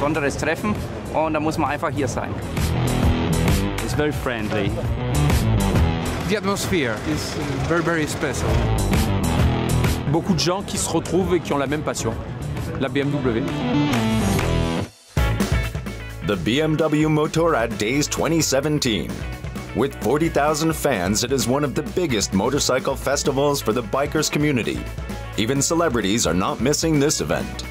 besonderes Treffen und da muss man einfach hier sein. It's very friendly. The atmosphere is uh, very, very special. Beaucoup de gens qui se retrouvent et qui ont la même passion, la BMW. The BMW Motorrad Days 2017. With 40,000 fans, it is one of the biggest motorcycle festivals for the bikers community. Even celebrities are not missing this event.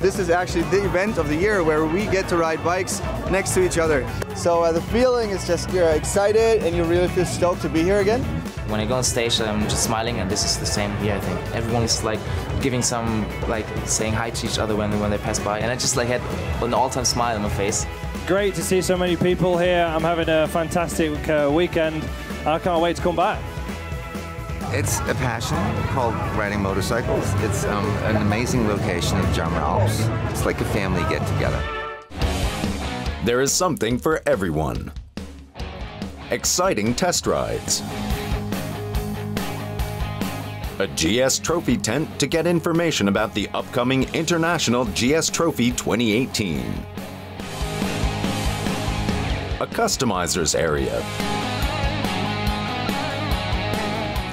This is actually the event of the year where we get to ride bikes next to each other. So uh, the feeling is just you're excited and you really feel stoked to be here again. When I go on stage, I'm just smiling, and this is the same here. I think everyone is like giving some, like saying hi to each other when when they pass by, and I just like had an all-time smile on my face. Great to see so many people here. I'm having a fantastic uh, weekend. I can't wait to come back. It's a passion called riding motorcycles. It's um, an amazing location in German Alps. It's like a family get together. There is something for everyone. Exciting test rides. A GS Trophy tent to get information about the upcoming International GS Trophy 2018. A customizers area.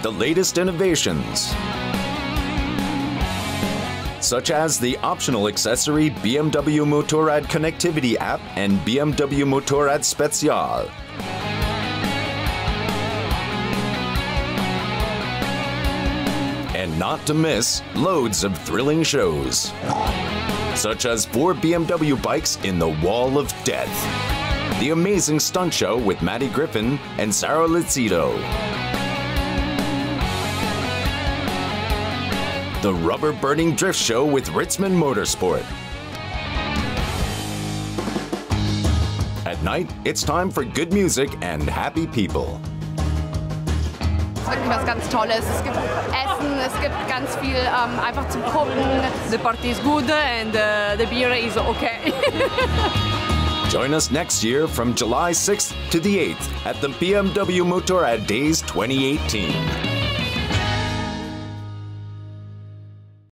The latest innovations, such as the optional accessory BMW Motorrad Connectivity app and BMW Motorrad Special. And not to miss, loads of thrilling shows, such as four BMW bikes in the Wall of Death, the amazing stunt show with Mattie Griffin and Sarah Lezito, the rubber burning drift show with Ritzman Motorsport. At night, it's time for good music and happy people. Es ist wirklich was ganz Tolles. Es gibt Essen, es gibt ganz viel ähm, einfach zum Gucken. The party is good and uh, the beer is okay. Join us next year from July 6th to the 8th at the BMW Motorrad Days 2018.